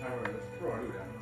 他说儿多少六点